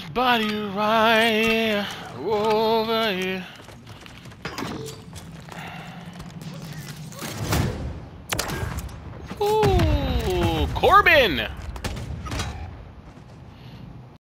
dead body right here, over here. Ooh, Corbin!